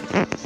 Mm-hmm.